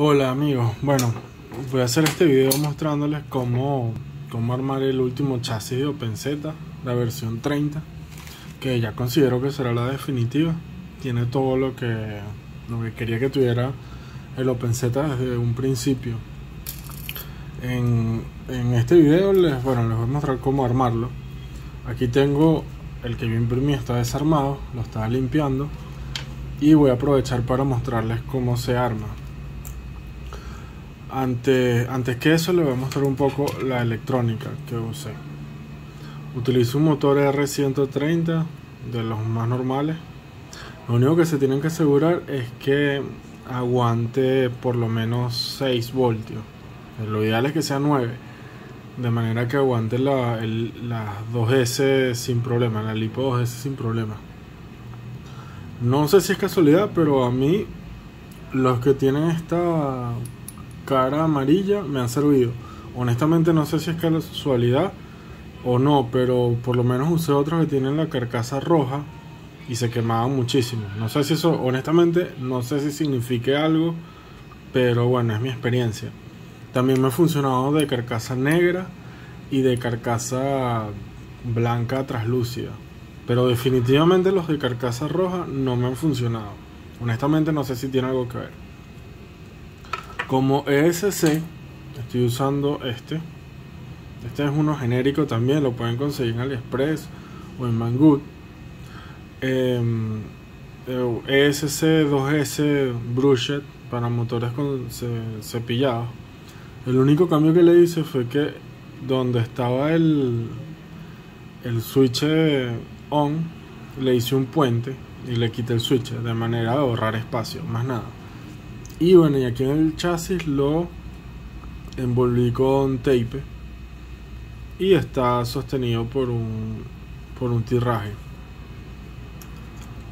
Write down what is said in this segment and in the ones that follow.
Hola amigos, bueno, voy a hacer este video mostrándoles cómo, cómo armar el último chasis de OpenZ, la versión 30, que ya considero que será la definitiva. Tiene todo lo que, lo que quería que tuviera el OpenZ desde un principio. En, en este video les, bueno, les voy a mostrar cómo armarlo. Aquí tengo el que yo imprimí, está desarmado, lo estaba limpiando y voy a aprovechar para mostrarles cómo se arma. Antes, antes que eso les voy a mostrar un poco la electrónica que usé. Utilizo un motor R130 de los más normales. Lo único que se tienen que asegurar es que aguante por lo menos 6 voltios. Lo ideal es que sea 9. De manera que aguante la, las 2S sin problema, la lipo 2S sin problema. No sé si es casualidad, pero a mí los que tienen esta cara amarilla me han servido. Honestamente no sé si es casualidad o no, pero por lo menos usé otros que tienen la carcasa roja y se quemaban muchísimo. No sé si eso, honestamente, no sé si signifique algo, pero bueno, es mi experiencia. También me ha funcionado de carcasa negra y de carcasa blanca translúcida. Pero definitivamente los de carcasa roja no me han funcionado. Honestamente no sé si tiene algo que ver. Como ESC, estoy usando este. Este es uno genérico también, lo pueden conseguir en AliExpress o en Mangood. ESC 2S Brushed para motores con cepillados. El único cambio que le hice fue que donde estaba el, el switch on, le hice un puente y le quité el switch de manera de ahorrar espacio, más nada. Y bueno, y aquí en el chasis lo envolví con tape y está sostenido por un por un tirraje.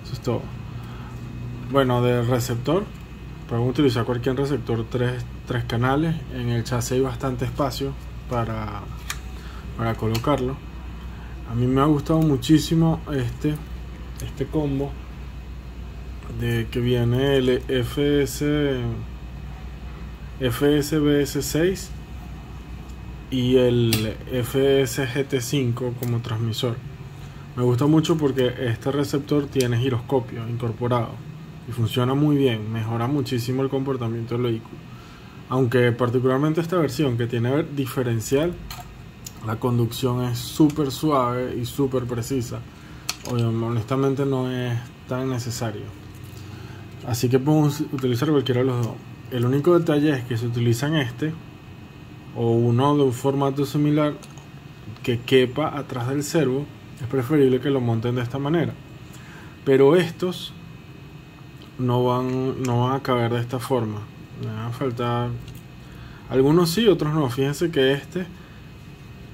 Eso es todo. Bueno, del receptor, pueden utilizar cualquier receptor tres, tres canales. En el chasis hay bastante espacio para, para colocarlo. A mí me ha gustado muchísimo este, este combo de que viene el FS FSBS6 y el FSGT5 como transmisor. Me gusta mucho porque este receptor tiene giroscopio incorporado y funciona muy bien, mejora muchísimo el comportamiento del vehículo. Aunque particularmente esta versión que tiene diferencial, la conducción es súper suave y súper precisa. honestamente no es tan necesario. Así que podemos utilizar cualquiera de los dos. El único detalle es que si utilizan este o uno de un formato similar que quepa atrás del servo, es preferible que lo monten de esta manera. Pero estos no van, no van a caber de esta forma. Me van a faltar. Algunos sí, otros no. Fíjense que este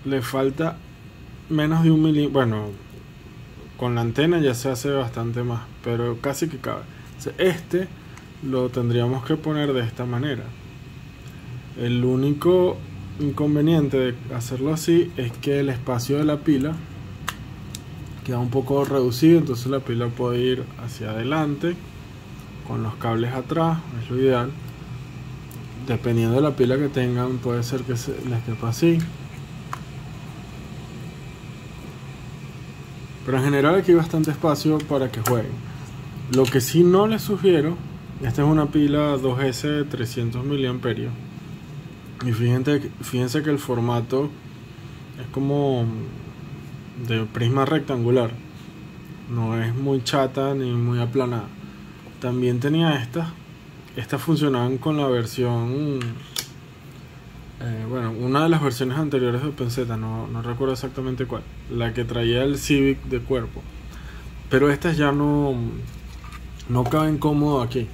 le falta menos de un milímetro. Bueno, con la antena ya se hace bastante más, pero casi que cabe. Este lo tendríamos que poner de esta manera. El único inconveniente de hacerlo así es que el espacio de la pila queda un poco reducido, entonces la pila puede ir hacia adelante con los cables atrás, es lo ideal. Dependiendo de la pila que tengan, puede ser que se les quepa así. Pero en general aquí hay bastante espacio para que jueguen. Lo que sí no les sugiero, esta es una pila 2S de 300 mAh. Y fíjense, fíjense que el formato es como de prisma rectangular. No es muy chata ni muy aplanada. También tenía estas. Estas funcionaban con la versión. Eh, bueno, una de las versiones anteriores de OpenZ, no, no recuerdo exactamente cuál. La que traía el Civic de cuerpo. Pero estas ya no no caben cómodo aquí.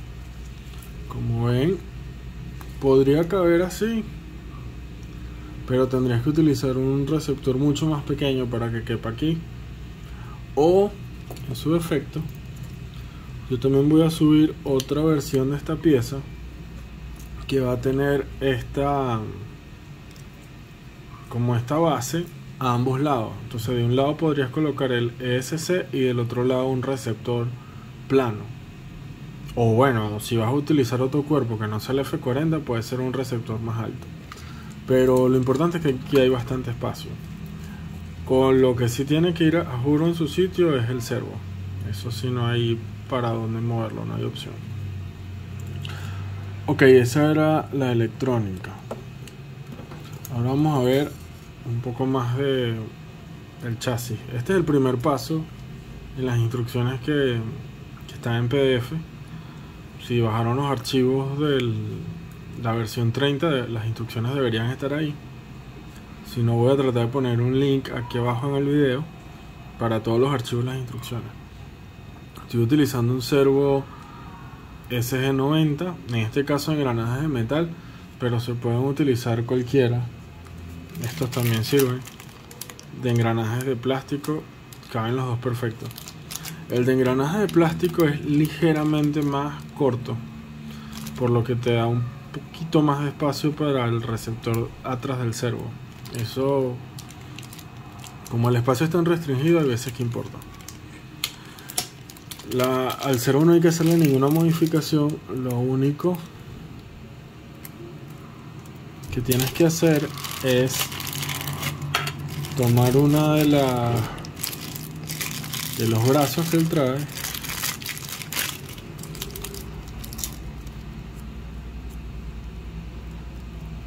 Como ven, podría caber así, pero tendrías que utilizar un receptor mucho más pequeño para que quepa aquí. O, en su defecto, yo también voy a subir otra versión de esta pieza que va a tener esta como esta base a ambos lados. Entonces de un lado podrías colocar el ESC y del otro lado un receptor plano O bueno, si vas a utilizar otro cuerpo que no sea el F40, puede ser un receptor más alto. Pero lo importante es que aquí hay bastante espacio. Con lo que sí tiene que ir a juro en su sitio es el servo. Eso sí no hay para dónde moverlo, no hay opción. Ok, esa era la electrónica. Ahora vamos a ver un poco más de el chasis. Este es el primer paso en las instrucciones que, que están en PDF. Si bajaron los archivos de la versión 30, las instrucciones deberían estar ahí. Si no, voy a tratar de poner un link aquí abajo en el video para todos los archivos las instrucciones. Estoy utilizando un servo SG90, en este caso engranajes de metal, pero se pueden utilizar cualquiera. Estos también sirven. De engranajes de plástico, caben los dos perfectos. El de engranaje de plástico es ligeramente más corto, por lo que te da un poquito más de espacio para el receptor atrás del servo. Eso, como el espacio es tan restringido, hay veces que importa. Al servo no hay que hacerle ninguna modificación, lo único que tienes que hacer es tomar una de las de los brazos que él trae.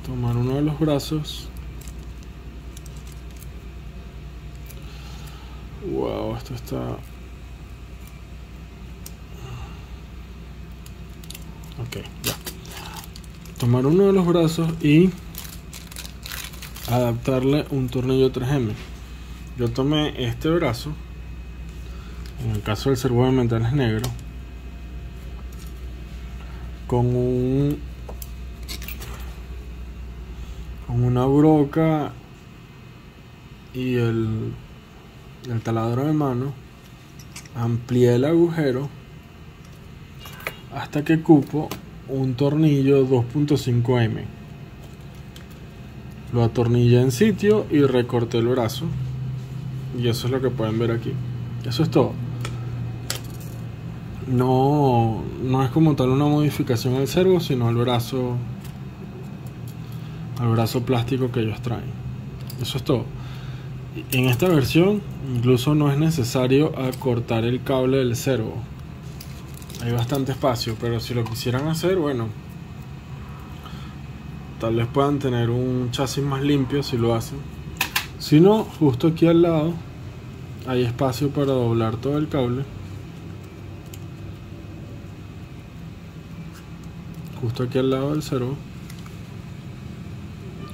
Tomar uno de los brazos. Wow esto está ok ya. Tomar uno de los brazos y adaptarle un tornillo 3M yo tomé este brazo en el caso del servo de metales negro, con un con una broca y el, el taladro de mano amplié el agujero hasta que cupo un tornillo 2.5M lo atornillé en sitio y recorté el brazo. Y eso es lo que pueden ver aquí. Eso es todo no, no es como tal una modificación al servo, sino al brazo, al brazo plástico que ellos traen. Eso es todo. En esta versión incluso no es necesario acortar el cable del servo. Hay bastante espacio, pero si lo quisieran hacer, bueno, tal vez puedan tener un chasis más limpio si lo hacen. Si no, justo aquí al lado hay espacio para doblar todo el cable justo aquí al lado del cero.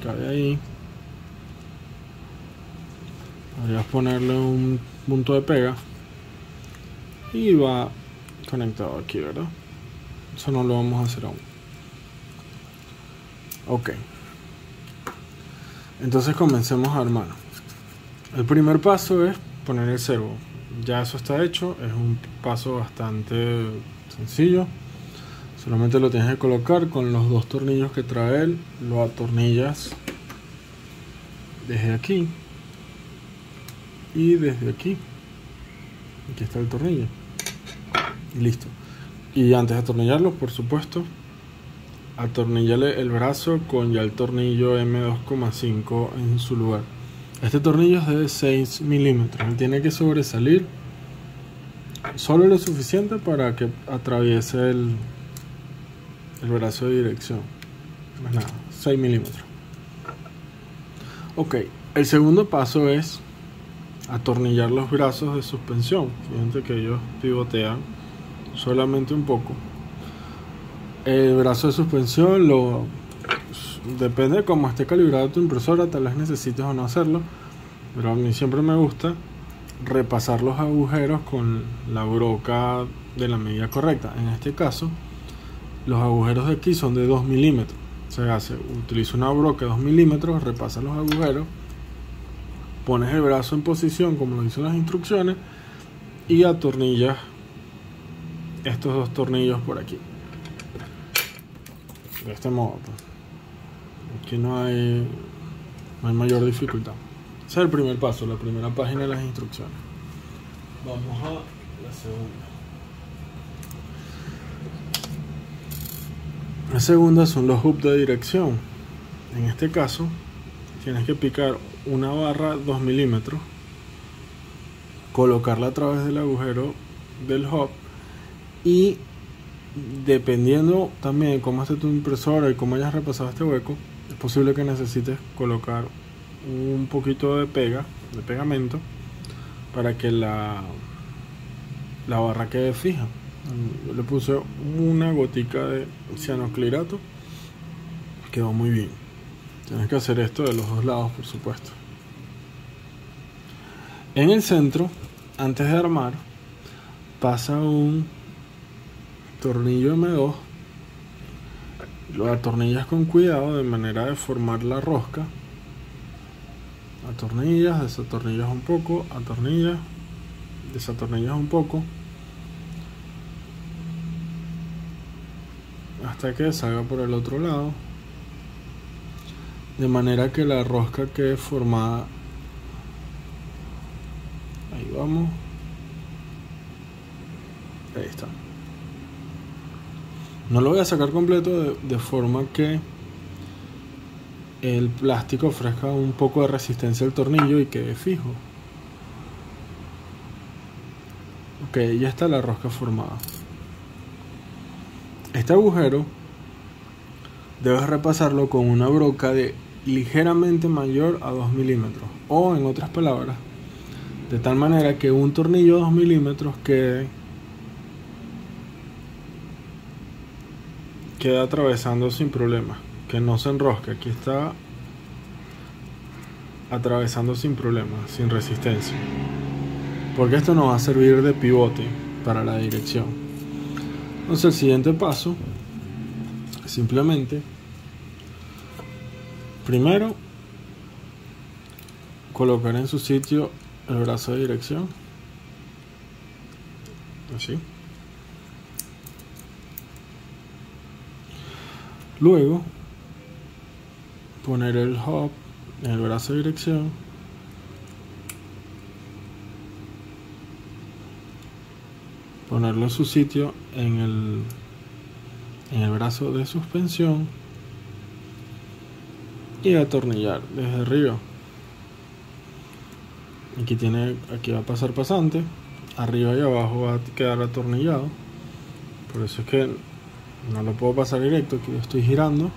Cae ahí. Podrías ponerle un punto de pega. Y va conectado aquí verdad eso no lo vamos a hacer aún. Ok. Entonces comencemos a armar. El primer paso es poner el servo ya eso está hecho. Es un paso bastante sencillo solamente lo tienes que colocar con los dos tornillos que trae él lo atornillas desde aquí y desde aquí. Aquí está el tornillo. Y listo. Y antes de atornillarlo por supuesto atornillale el brazo con ya el tornillo M2,5 en su lugar. Este tornillo es de 6 milímetros. Tiene que sobresalir solo lo suficiente para que atraviese el, el brazo de dirección. Más nada, 6 milímetros. Ok, el segundo paso es atornillar los brazos de suspensión. Fíjense que ellos pivotean solamente un poco. El brazo de suspensión lo depende de cómo esté calibrado tu impresora, tal vez necesites o no hacerlo, pero a mí siempre me gusta repasar los agujeros con la broca de la medida correcta. En este caso, los agujeros de aquí son de 2 milímetros. Se hace, utiliza una broca de 2 milímetros, repasa los agujeros, pones el brazo en posición como lo dicen las instrucciones y atornillas estos dos tornillos por aquí. De este modo. Pues. Aquí no hay, no hay mayor dificultad. Ese es el primer paso, la primera página de las instrucciones. Vamos a la segunda. La segunda son los hubs de dirección. En este caso, tienes que picar una barra 2 milímetros, colocarla a través del agujero del hub y dependiendo también de cómo esté tu impresora y cómo hayas repasado este hueco, es posible que necesites colocar un poquito de pega, de pegamento, para que la, la barra quede fija. Yo le puse una gotica de cianoclirato, quedó muy bien. Tienes que hacer esto de los dos lados, por supuesto. En el centro, antes de armar, pasa un tornillo M2. Lo atornillas con cuidado de manera de formar la rosca. Atornillas, desatornillas un poco, atornillas, desatornillas un poco. Hasta que salga por el otro lado. De manera que la rosca quede formada. Ahí vamos. Ahí está. No lo voy a sacar completo de, forma que el plástico ofrezca un poco de resistencia al tornillo y quede fijo. Ok, ya está la rosca formada. Este agujero debes repasarlo con una broca de ligeramente mayor a 2 milímetros o en otras palabras de tal manera que un tornillo de 2 milímetros quede queda atravesando sin problema. Que no se enrosque. Aquí está atravesando sin problema, sin resistencia. Porque esto nos va a servir de pivote para la dirección. Entonces el siguiente paso simplemente primero colocar en su sitio el brazo de dirección así Luego, poner el hub en el brazo de dirección. Ponerlo en su sitio en el, en el brazo de suspensión. Y atornillar desde arriba. Aquí tiene, aquí va a pasar pasante. Arriba y abajo va a quedar atornillado. Por eso es que no lo puedo pasar directo, que yo estoy girando.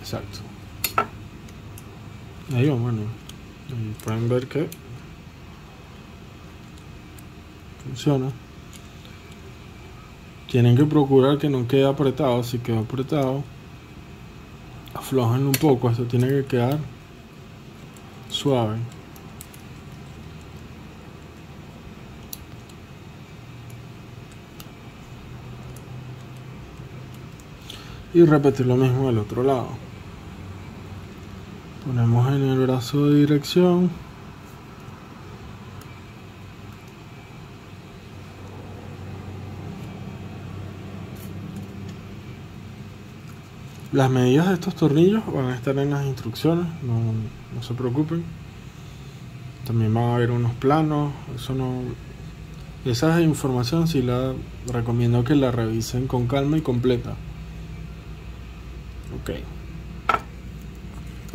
Exacto. Ahí va, bueno. Pueden ver que funciona. Tienen que procurar que no quede apretado. Si quedó apretado, aflojen un poco. Esto tiene que quedar suave. y repetir lo mismo del otro lado ponemos en el brazo de dirección Las medidas de estos tornillos van a estar en las instrucciones, no, se preocupen. También van a haber unos planos, eso no... Esa información sí la recomiendo que la revisen con calma y completa. Ok.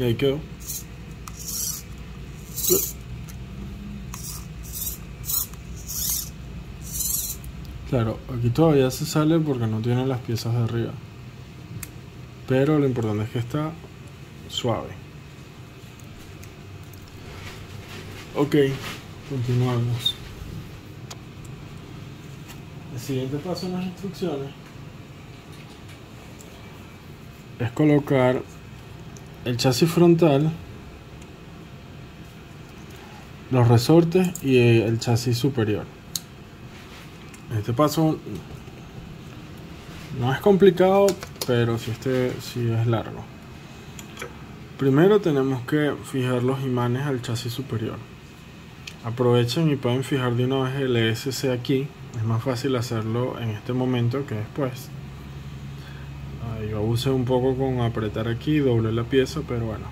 Y ahí quedó. Claro, aquí todavía se sale porque no tiene las piezas de arriba. Pero lo importante es que está suave. Ok, continuamos. El siguiente paso en las instrucciones es colocar el chasis frontal, los resortes y el chasis superior. Este paso no es complicado, pero si este sí es largo. Primero tenemos que fijar los imanes al chasis superior. Aprovechen y pueden fijar de una vez el ESC aquí. Es más fácil hacerlo en este momento que después yo abusé un poco con apretar aquí, doble la pieza, pero bueno,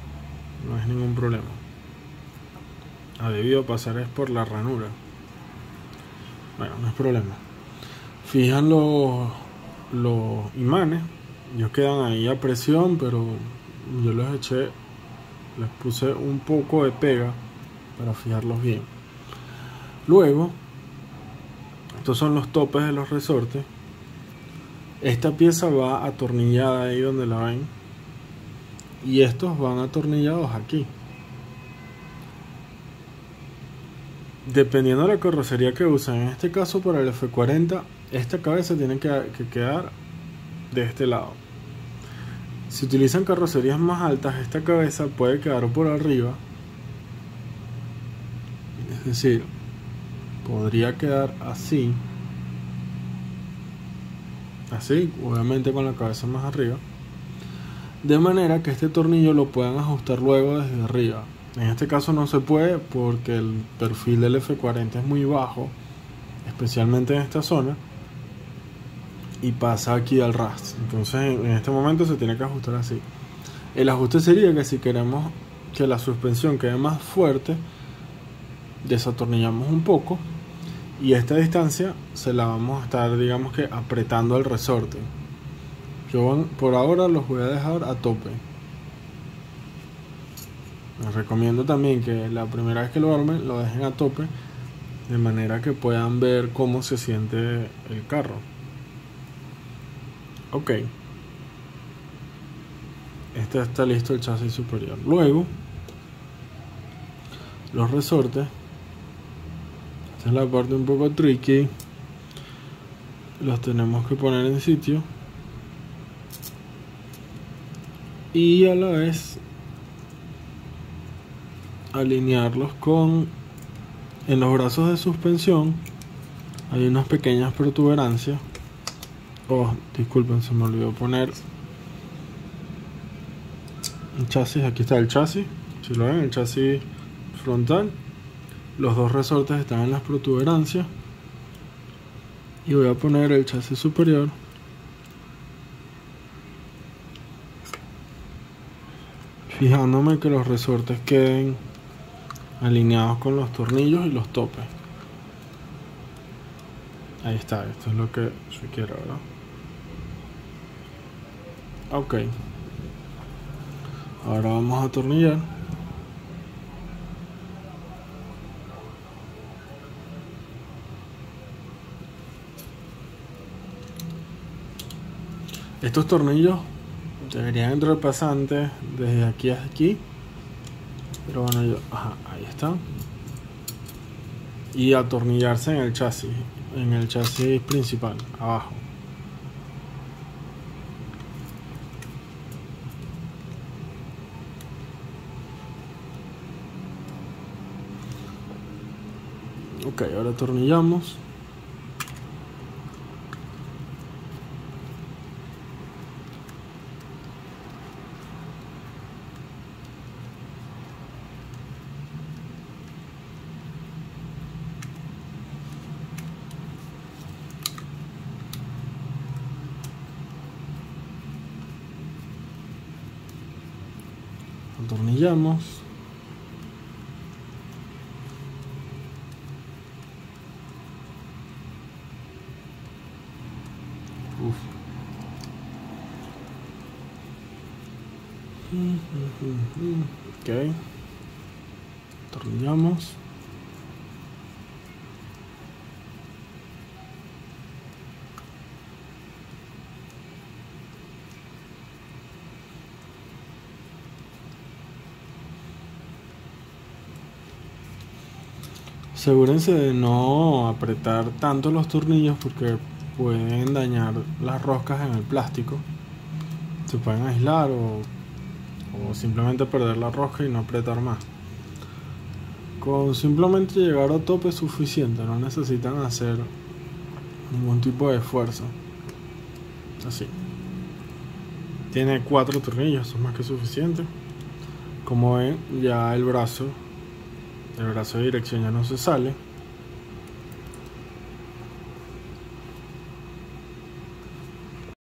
no es ningún problema. Ha debido pasar es por la ranura. Bueno, no es problema. Fijan los, los imanes. Ellos quedan ahí a presión, pero yo les eché, les puse un poco de pega para fijarlos bien. Luego, estos son los topes de los resortes. Esta pieza va atornillada ahí donde la ven. Y estos van atornillados aquí. Dependiendo de la carrocería que usen, en este caso para el F40, esta cabeza tiene que, quedar de este lado. Si utilizan carrocerías más altas, esta cabeza puede quedar por arriba. Es decir, podría quedar así. Así, obviamente con la cabeza más arriba. De manera que este tornillo lo puedan ajustar luego desde arriba. En este caso no se puede porque el perfil del F40 es muy bajo, especialmente en esta zona, y pasa aquí al ras. Entonces en este momento se tiene que ajustar así. El ajuste sería que si queremos que la suspensión quede más fuerte, desatornillamos un poco y esta distancia se la vamos a estar digamos que apretando al resorte. Yo por ahora los voy a dejar a tope. Les recomiendo también que la primera vez que lo armen lo dejen a tope de manera que puedan ver cómo se siente el carro. Ok. Este está listo el chasis superior. Luego, los resortes. Esta es la parte un poco tricky. Los tenemos que poner en sitio. Y a la vez alinearlos con en los brazos de suspensión hay unas pequeñas protuberancias oh disculpen se me olvidó poner el chasis aquí está el chasis si lo ven el chasis frontal los dos resortes están en las protuberancias. Y voy a poner el chasis superior. Fijándome que los resortes queden alineados con los tornillos y los topes. Ahí está esto es lo que yo quiero ¿verdad? ok. Ahora vamos a atornillar estos tornillos deberían entrar pasantes desde aquí a aquí. Pero bueno yo ajá, ahí está. Y atornillarse en el chasis en el chasis principal abajo. Ok ahora atornillamos atornillamos. Uf. ok. Atornillamos Asegúrense de no apretar tanto los tornillos porque pueden dañar las roscas en el plástico. Se pueden aislar o, o simplemente perder la rosca y no apretar más. Con simplemente llegar a tope es suficiente, no necesitan hacer ningún tipo de esfuerzo. Así. Tiene cuatro tornillos, eso es más que suficiente. Como ven, ya el brazo el brazo de dirección ya no se sale